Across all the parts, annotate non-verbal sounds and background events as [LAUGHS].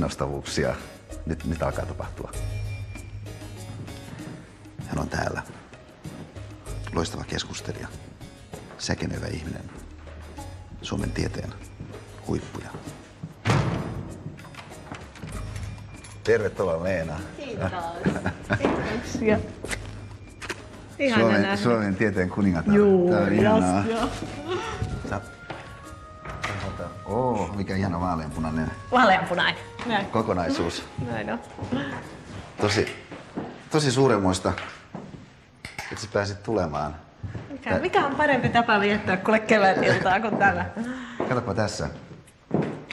kiinnostavuuksia nyt, nyt alkaa tapahtua. Hän on täällä. Loistava keskustelija. Säkenevä ihminen. Suomen tieteen huippuja. Tervetuloa Leena. Kiitos. Kiitoksia. Ihana Suomen, nähdä. Suomen tieteen kuningatar. Juu, Tää on ihanaa. joo. Oh, mikä ihana vaaleanpunainen Vaaleanpunainen. Näin. kokonaisuus. Näin on. Tosi, tosi suuremmoista, että sä pääsit tulemaan. Mikä, mikä on parempi tapa viettää kuule kevätiltaa kuin tämä? Katsokpa tässä.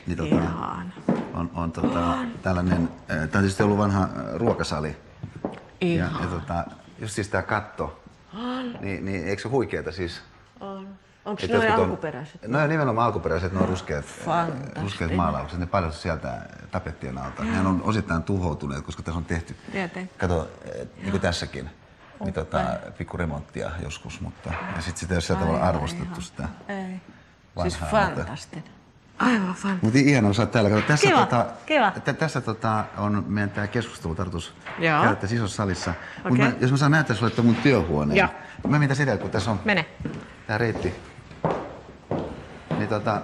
Niin, tota, Ihana. on, on tota, tällainen, äh, tämä on tietysti ollut vanha ruokasali. Ja, Ihana. ja tota, just siis tää katto. Niin, niin eikö se huikeeta siis? On. Onko Et noin jotkut on- alkuperäiset? No nimenomaan alkuperäiset, ne on ruskeat, Fantastinen. ruskeat maalaukset. Ne paljon sieltä tapettien alta. Ne on osittain tuhoutuneet, koska tässä on tehty, Tietenkin. kato, eh, niin kuin tässäkin, niin tota, pikku remonttia joskus, mutta ja sit sitä ei ole sillä tavalla arvostettu ihana. sitä. Ei. vanhaa, Siis fantastinen. Aivan fantastinen. Mutta ihana osaa täällä. Kato, tässä, Kiva, tota, kiva. Tässä tota, on meidän tämä keskustelu tarkoitus käydä tässä isossa salissa. Mut Okei. mä, jos mä saan näyttää sulle tuon mun työhuoneen. Joo. Mä tässä edellä, kun tässä on Mene. tää reitti. Niin tota...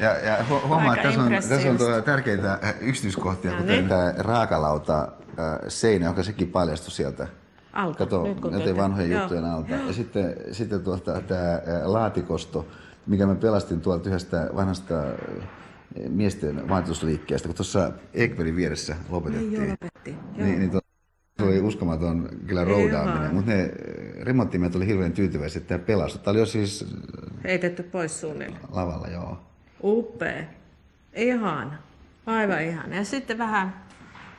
Ja, ja hu- huomaa, että tässä on, tässä on impressiivistä. tuo tärkeitä äh, yksityiskohtia, No kuten niin. tämä raakalauta äh, seinä, joka sekin paljastui sieltä. Alta, Kato, nyt kun näiden vanhojen joo. juttujen alta. Ja sitten, sitten tuota, tämä laatikosto, mikä mä pelastin tuolta yhdestä vanhasta äh, miesten vaatitusliikkeestä, kun tuossa Ekverin vieressä lopetettiin. Ei joo, lopetti. Joo. Niin, niin to, se oli uskomaton kyllä roudaaminen, mutta ne äh, remonttimiehet oli hirveän tyytyväisiä, että tämä pelastui. Tämä oli jo siis äh, Heitetty pois suunnilleen. lavalla, joo. Upea. Ihana. Aivan ihana. Ja sitten vähän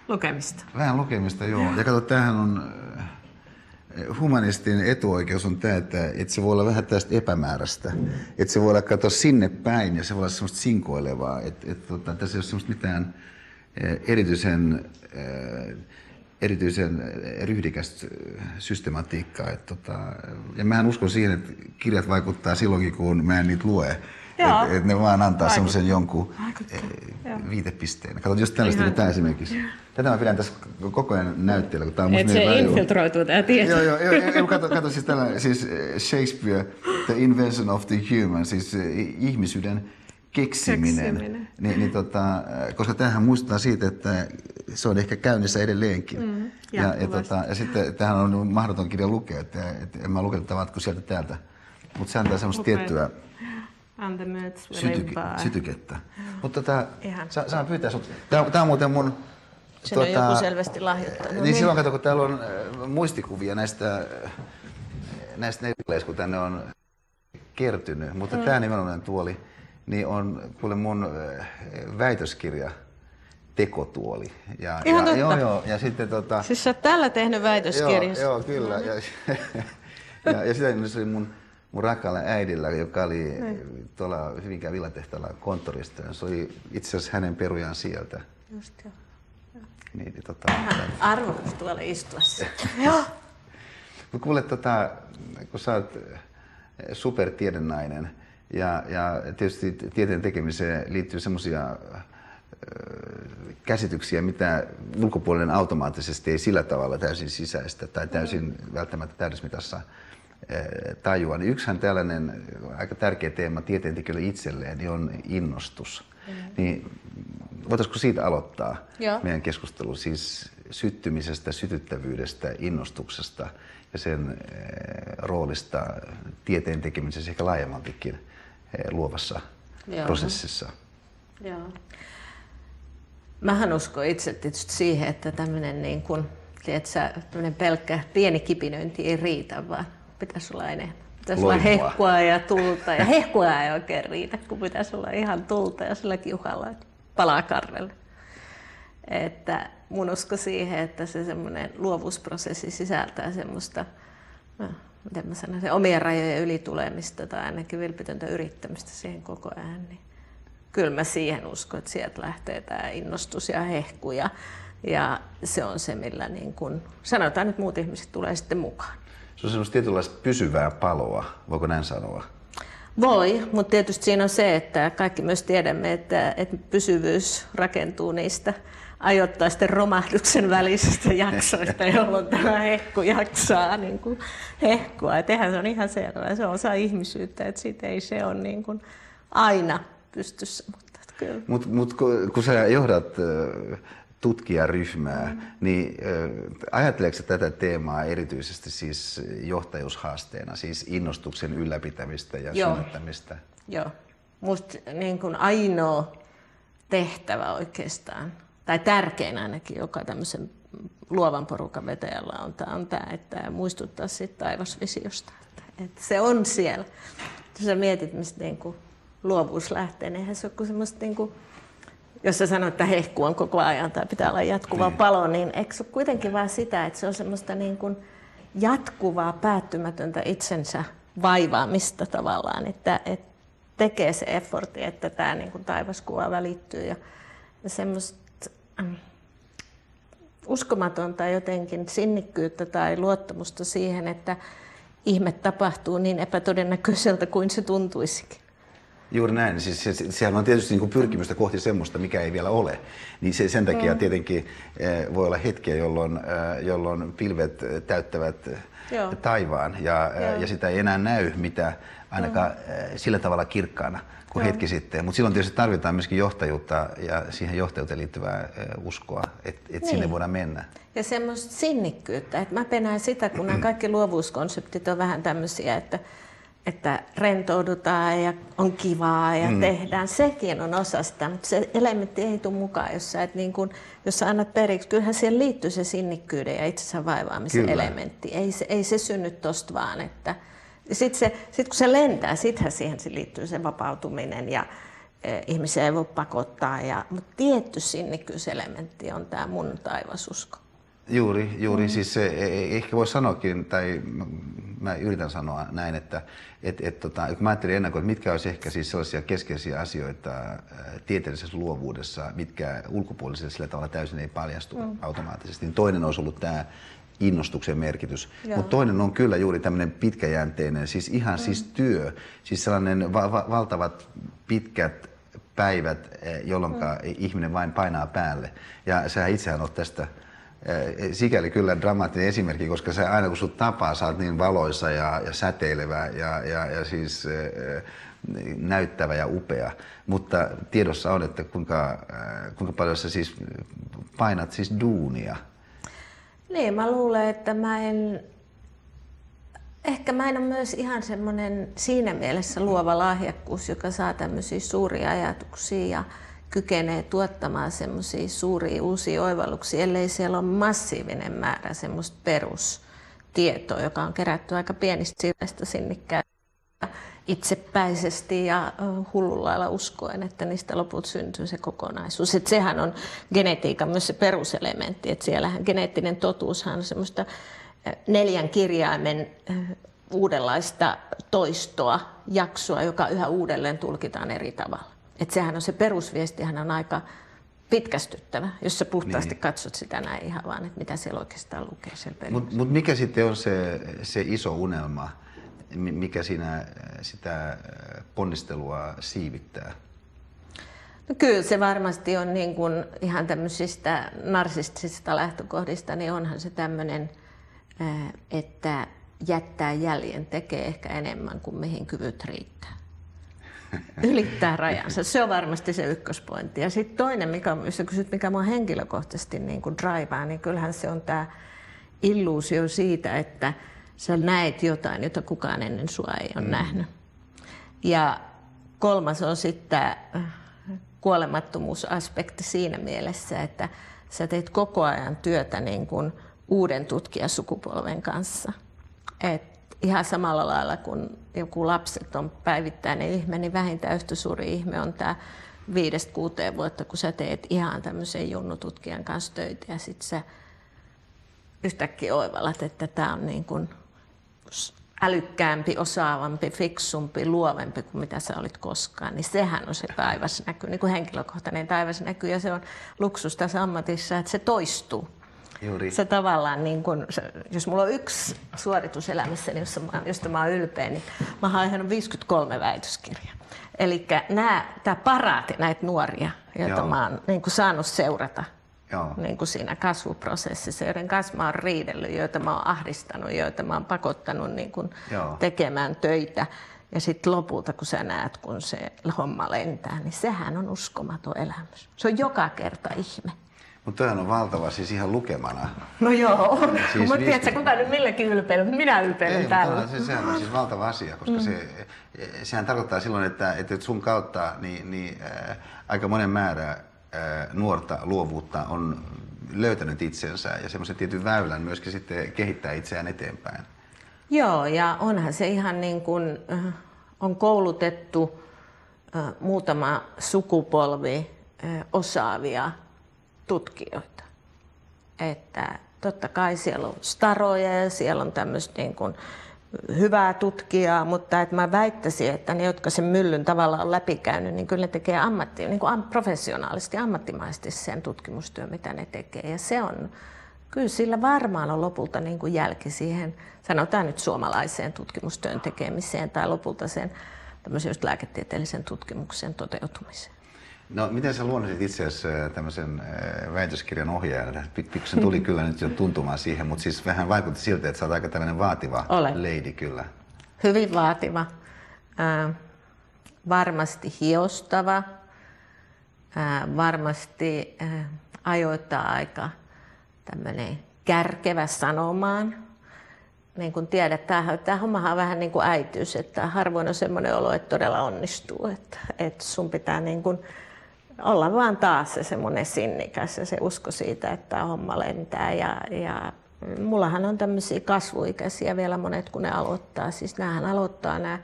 lukemista. Vähän lukemista, joo. Ja kato, tämähän on, äh, humanistin etuoikeus on tämä, että, että se voi olla vähän tästä epämääräistä. Että se voi olla katsoa sinne päin ja se voi olla semmoista sinkoilevaa. Että, että tota, tässä ei ole semmoista mitään äh, erityisen, äh, erityisen ryhdikästä äh, systematiikkaa. Että, tota, ja mähän uskon siihen, että kirjat vaikuttaa silloinkin, kun mä en niitä lue. Että et ne vaan antaa semmoisen jonkun Vaikuttaa, joo. viitepisteen. Kato, just tällaista tämä esimerkiksi. Tätä mä pidän tässä koko ajan näytteellä, kun on musta se niin raju. infiltroituu tämä tieto. Joo, joo, joo, joo, joo, kato, kato siis, tällä, siis eh, Shakespeare, The Invention of the Human, siis eh, ihmisyyden keksiminen. Keksiminen. Niin, niin tota, koska tämähän muistuttaa siitä, että se on ehkä käynnissä edelleenkin. Mm, ja, ja, tota, ja sitten tämähän on mahdoton kirja lukea, että, että en mä lukenut tätä kuin sieltä täältä. Mutta se antaa semmoista Upea. tiettyä sytyke, sytykettä. Mutta tota, sa, saan pyytää sut. Tää, tää on muuten mun... Sen on joku selvästi lahjoittanut. Niin, niin silloin kato, kun täällä on äh, muistikuvia näistä, äh, näistä neljäleistä, kun tänne on kertynyt. Mutta mm. tämä nimenomainen tuoli, niin on kuule mun äh, väitöskirja tekotuoli. Ja, Ihan ja, totta. Joo, joo. Ja sitten tota... Siis sä oot tällä tehnyt väitöskirjassa. Joo, joo kyllä. Ja, [LAUGHS] ja, ja sitä se oli mun, mun rakkaalla äidillä, joka oli Niin. tuolla Hyvinkään villatehtaalla konttorista. Se oli itse asiassa hänen perujaan sieltä. Just joo. Niin, niin, tota, Arvokas tuolla istua [LAUGHS] Joo. Mutta kuule, tota, kun sä oot supertiedennainen ja, ja tietysti tieteen tekemiseen liittyy semmoisia käsityksiä, mitä ulkopuolinen automaattisesti ei sillä tavalla täysin sisäistä tai täysin välttämättä täydesmitassa eh, tajua. Niin yksihän tällainen aika tärkeä teema tieteentekijöille itselleen niin on innostus. Niin voitaisiko siitä aloittaa Joo. meidän keskustelu siis syttymisestä, sytyttävyydestä, innostuksesta ja sen roolista tieteen tekemisessä ehkä laajemmaltikin luovassa Joo. prosessissa. Joo. Mähän uskon itse tietysti siihen, että tämmöinen niin kuin, tiedätkö, pelkkä pieni kipinöinti ei riitä, vaan pitäisi olla enemmän. Pitäisi olla hehkua ja tulta. Ja hehkua ei oikein riitä, kun pitäisi olla ihan tulta ja sillä kiuhalla, että palaa karvelle. Että mun usko siihen, että se semmoinen luovuusprosessi sisältää semmoista, no, miten mä sanon, se omien rajojen ylitulemista tai ainakin vilpitöntä yrittämistä siihen koko ajan, niin kyllä mä siihen uskon, että sieltä lähtee tämä innostus ja hehku ja, ja se on se, millä niin kun, sanotaan nyt muut ihmiset tulee sitten mukaan. Se on semmoista tietynlaista pysyvää paloa, voiko näin sanoa? Voi, mutta tietysti siinä on se, että kaikki myös tiedämme, että, että pysyvyys rakentuu niistä ajoittaisten romahduksen välisistä [LAUGHS] jaksoista, jolloin tämä hehku jaksaa niin kuin hehkua. Et eihän se on ihan selvä, se on osa ihmisyyttä, että siitä ei se ole niin kuin aina pystyssä. Mutta kyllä. Mut, mut kun, kun sä johdat tutkijaryhmää, mm. niin ajatteleeko tätä teemaa erityisesti siis johtajuushaasteena, siis innostuksen ylläpitämistä ja Joo. synnyttämistä? Joo. Musta niin kuin ainoa tehtävä oikeastaan tai tärkein ainakin, joka tämmöisen luovan porukan vetäjällä on, tämä, on tämä, että muistuttaa siitä taivasvisiosta. Että, että se on siellä. Jos sä mietit, mistä niin kuin luovuus lähtee, niin eihän se ole kuin semmoista, niin kuin, jos sä sanot, että hehku on koko ajan tai pitää olla jatkuva niin. palo, niin eikö se ole kuitenkin vaan sitä, että se on semmoista niin kuin jatkuvaa, päättymätöntä itsensä vaivaamista tavallaan, että, että tekee se efforti, että tämä niin kuin taivaskuva välittyy ja semmoista uskomatonta jotenkin sinnikkyyttä tai luottamusta siihen, että ihme tapahtuu niin epätodennäköiseltä kuin se tuntuisikin. Juuri näin. Siis se, sehän on tietysti niin kuin pyrkimystä kohti semmoista, mikä ei vielä ole. Niin se, sen takia mm. tietenkin eh, voi olla hetkiä, jolloin, eh, jolloin pilvet täyttävät Joo. taivaan ja, eh, ja sitä ei enää näy, mitä ainakaan mm. sillä tavalla kirkkaana kuin hetki sitten. Mutta silloin tietysti tarvitaan myöskin johtajuutta ja siihen johtajuuteen liittyvää uskoa, että et niin. sinne voidaan mennä. Ja semmoista sinnikkyyttä, että mä penään sitä, kun nämä [CLEARS THROAT] kaikki luovuuskonseptit on vähän tämmöisiä, että, että rentoudutaan ja on kivaa ja mm. tehdään. Sekin on osa sitä, mutta se elementti ei tule mukaan, jos sä, et niin kun, jos sä annat periksi. Kyllähän siihen liittyy se sinnikkyyden ja itsensä vaivaamisen Kyllä. elementti. Ei se, ei se synny tosta vaan, että, sitten sit kun se lentää, sittenhän siihen se liittyy se vapautuminen ja e, ihmisiä ei voi pakottaa. Ja, mutta tietty sinnikkyyselementti on tämä mun taivasusko. Juuri, juuri. Mm. Siis se, e, e, ehkä voi sanoakin, tai mä yritän sanoa näin, että et, et, tota, kun mä ajattelin ennakkoon, että mitkä olisi ehkä siis sellaisia keskeisiä asioita tieteellisessä luovuudessa, mitkä ulkopuolisesti sillä tavalla täysin ei paljastu mm. automaattisesti, niin toinen olisi ollut tämä innostuksen merkitys. Mutta toinen on kyllä juuri tämmöinen pitkäjänteinen, siis ihan mm. siis työ, siis sellainen va- va- valtavat pitkät päivät, eh, jolloin mm. ihminen vain painaa päälle. Ja sä itsehän olet tästä sikäli kyllä dramaattinen esimerkki, koska sä aina kun sut tapaa, sä oot niin valoisa ja, ja säteilevä ja, ja, ja siis äh, näyttävä ja upea. Mutta tiedossa on, että kuinka, äh, kuinka paljon sä siis painat siis duunia niin, mä luulen, että mä en... Ehkä mä en ole myös ihan semmoinen siinä mielessä luova lahjakkuus, joka saa tämmöisiä suuria ajatuksia ja kykenee tuottamaan semmoisia suuria uusia oivalluksia, ellei siellä ole massiivinen määrä semmoista perustietoa, joka on kerätty aika pienistä sirreistä sinnikkään itsepäisesti ja hullulla lailla uskoen, että niistä loput syntyy se kokonaisuus. Et sehän on genetiikan myös se peruselementti, että siellähän geneettinen totuushan on semmoista neljän kirjaimen uudenlaista toistoa, jaksoa, joka yhä uudelleen tulkitaan eri tavalla. Et sehän on se perusviestihän on aika pitkästyttävä, jos sä puhtaasti niin. katsot sitä näin ihan vaan, että mitä siellä oikeastaan lukee siellä Mutta mut mikä sitten on se, se iso unelma, mikä siinä sitä ponnistelua siivittää? No kyllä se varmasti on niin kuin ihan tämmöisistä narsistisista lähtökohdista, niin onhan se tämmöinen, että jättää jäljen tekee ehkä enemmän kuin mihin kyvyt riittää. [LAUGHS] Ylittää rajansa. Se on varmasti se ykköspointti. Ja sitten toinen, mikä, jos sä kysyt, mikä mua henkilökohtaisesti niin kuin drivaa, niin kyllähän se on tämä illuusio siitä, että sä näet jotain, jota kukaan ennen sua ei ole mm. nähnyt. Ja kolmas on sitten äh, kuolemattomuusaspekti siinä mielessä, että sä teet koko ajan työtä niin kuin uuden tutkijasukupolven kanssa. Et ihan samalla lailla kuin joku lapset on päivittäinen ihme, niin vähintään yhtä suuri ihme on tämä viidestä kuuteen vuotta, kun sä teet ihan tämmöisen junnututkijan kanssa töitä ja sitten sä yhtäkkiä oivallat, että tämä on niin kuin älykkäämpi, osaavampi, fiksumpi, luovempi kuin mitä sä olit koskaan, niin sehän on se taivasnäky, niin kuin henkilökohtainen taivasnäky, ja se on luksus tässä ammatissa, että se toistuu. Juuri. Se tavallaan, niin kun, se, jos mulla on yksi suoritus elämässäni, josta mä, josta mä oon ylpeä, niin mä oon aiheuttanut 53 väitöskirjaa. Eli tämä paraati näitä nuoria, joita Joo. mä oon niin saanut seurata Joo. niin kuin siinä kasvuprosessissa, joiden kanssa mä oon riidellyt, joita mä oon ahdistanut, joita mä oon pakottanut niin kuin Joo. tekemään töitä. Ja sitten lopulta, kun sä näet, kun se homma lentää, niin sehän on uskomaton elämys. Se on joka kerta ihme. Mutta toihan on valtava siis ihan lukemana. No joo, Siis mutta tiedätkö, kuka nyt milläkin mutta minä ylpeilen onhan se, sehän on siis valtava asia, koska mm. se, sehän tarkoittaa silloin, että, että sun kautta niin, niin, äh, aika monen määrä äh, nuorta luovuutta on löytänyt itsensä ja semmoisen tietyn väylän myöskin sitten kehittää itseään eteenpäin. Joo, ja onhan se ihan niin kuin, äh, on koulutettu äh, muutama sukupolvi äh, osaavia tutkijoita. Että totta kai siellä on staroja ja siellä on tämmöistä niin kuin hyvää tutkijaa, mutta että mä väittäisin, että ne, jotka sen myllyn tavallaan on läpikäynyt, niin kyllä ne tekee ammatti, niin kuin professionaalisesti, ammattimaisesti sen tutkimustyön, mitä ne tekee. Ja se on, kyllä sillä varmaan on lopulta niin kuin jälki siihen, sanotaan nyt suomalaiseen tutkimustyön tekemiseen tai lopulta sen tämmöisen just lääketieteellisen tutkimuksen toteutumiseen. No, miten sä luonnosit itse asiassa äh, tämmöisen äh, väitöskirjan ohjaajana? Pik- Pikkusen tuli [LAUGHS] kyllä nyt jo tuntumaan siihen, mutta siis vähän vaikutti siltä, että sä oot aika tällainen vaativa Olen. lady kyllä. Hyvin vaativa, ää, varmasti hiostava, ää, varmasti ää, ajoittaa aika tämmöinen kärkevä sanomaan. Niin kuin tiedät, tämä, tämä hommahan on vähän niin kuin äityys, että harvoin on semmoinen olo, että todella onnistuu. Että, että sun pitää niin kuin olla vaan taas se semmoinen sinnikäs ja se usko siitä, että homma lentää. Ja, ja mullahan on tämmöisiä kasvuikäisiä vielä monet, kun ne aloittaa. Siis näähän aloittaa nämä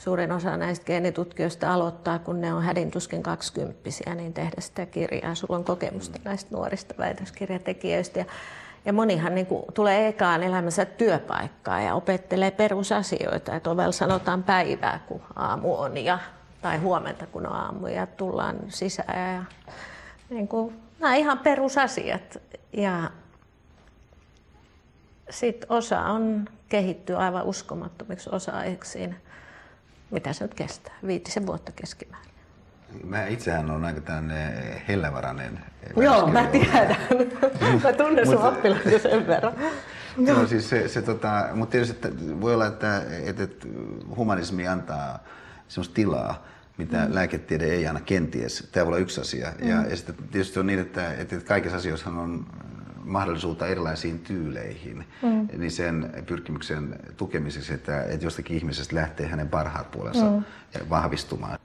Suurin osa näistä geenitutkijoista aloittaa, kun ne on hädintuskin kaksikymppisiä, niin tehdä sitä kirjaa. Sulla on kokemusta näistä nuorista väitöskirjatekijöistä. Ja, ja monihan niin kuin, tulee ekaan elämänsä työpaikkaa ja opettelee perusasioita. Että ovella sanotaan päivää, kun aamu on, ja, tai huomenta, kun on aamu, ja tullaan sisään. Ja, niin kuin, nämä ihan perusasiat. Ja sitten osa on kehittyy aivan uskomattomiksi osaajiksi siinä mitä se nyt kestää, viitisen vuotta keskimäärin. Mä itsehän olen aika tämmöinen hellävarainen. Joo, mä tiedän. mä tunnen sun oppilaita sen verran. Joo, siis se, se tota, mutta tietysti voi olla, että, että humanismi antaa semmoista tilaa, mitä mm. lääketiede ei anna kenties. Tämä voi olla yksi asia. Mm. Ja, ja sitten tietysti on niin, että, että kaikissa asioissa on mahdollisuutta erilaisiin tyyleihin, mm. niin sen pyrkimyksen tukemiseksi, että, että jostakin ihmisestä lähtee hänen parhaat puolensa mm. vahvistumaan.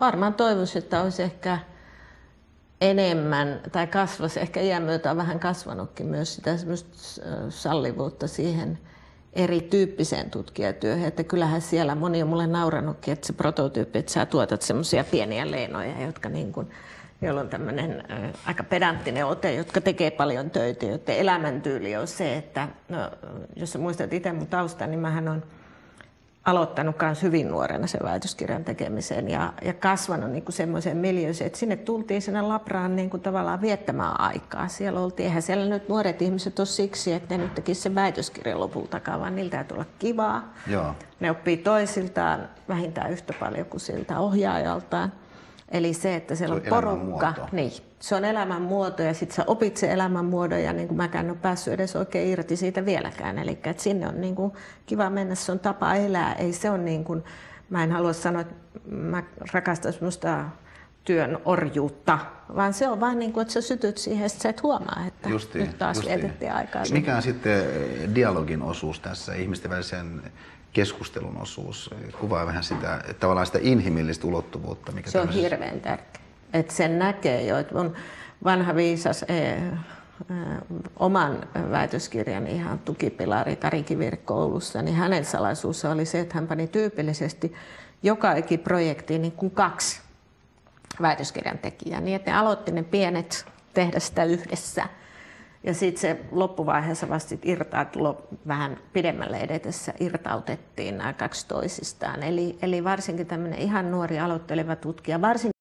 Varmaan toivoisin, että olisi ehkä enemmän, tai kasvaisi, ehkä iän myötä on vähän kasvanutkin myös sitä semmoista äh, sallivuutta siihen erityyppiseen tutkijatyöhön. Että kyllähän siellä moni on mulle nauranutkin, että se prototyyppi, että sä tuotat semmoisia pieniä leenoja, jotka niin kuin, joilla on tämmöinen aika pedanttinen ote, jotka tekee paljon töitä, joiden elämäntyyli on se, että no, jos sä muistat itse mun tausta, niin mähän on aloittanut myös hyvin nuorena sen väitöskirjan tekemisen ja, ja kasvanut niin semmoiseen miljööseen, että sinne tultiin sinne Labraan niin kuin tavallaan viettämään aikaa. Siellä oltiin, eihän siellä nyt nuoret ihmiset ole siksi, että ne nyt tekisivät sen väitöskirjan lopultakaan, vaan niiltä täytyy olla kivaa. Joo. Ne oppii toisiltaan vähintään yhtä paljon kuin siltä ohjaajaltaan. Eli se, että siellä Se on on porukka. Niin, se on elämänmuoto ja sitten sä opit sen elämänmuodon ja niin kuin mäkään en ole päässyt edes oikein irti siitä vieläkään. Eli että sinne on niin kuin kiva mennä, se on tapa elää. Ei se on niin kuin, mä en halua sanoa, että mä rakastan semmoista työn orjuutta, vaan se on vaan niin kuin, että sä sytyt siihen sit sä et huomaa, että Justiin, nyt taas justiin. vietettiin aikaa. Mikä on sitten dialogin osuus tässä, ihmisten välisen keskustelun osuus? Kuvaa vähän sitä, tavallaan sitä inhimillistä ulottuvuutta. Mikä Se on tämmöisessä- hirveän tärkeä. Että sen näkee jo, että mun vanha viisas e, e, oman väitöskirjan ihan tukipilari Kari koulussa, niin hänen salaisuus oli se, että hän pani tyypillisesti joka projektiin niin kuin kaksi väitöskirjan tekijää, niin että ne aloitti ne pienet tehdä sitä yhdessä. Ja sitten se loppuvaiheessa vasta irtautulo vähän pidemmälle edetessä irtautettiin nämä kaksi toisistaan. Eli, eli varsinkin tämmöinen ihan nuori aloitteleva tutkija, varsinkin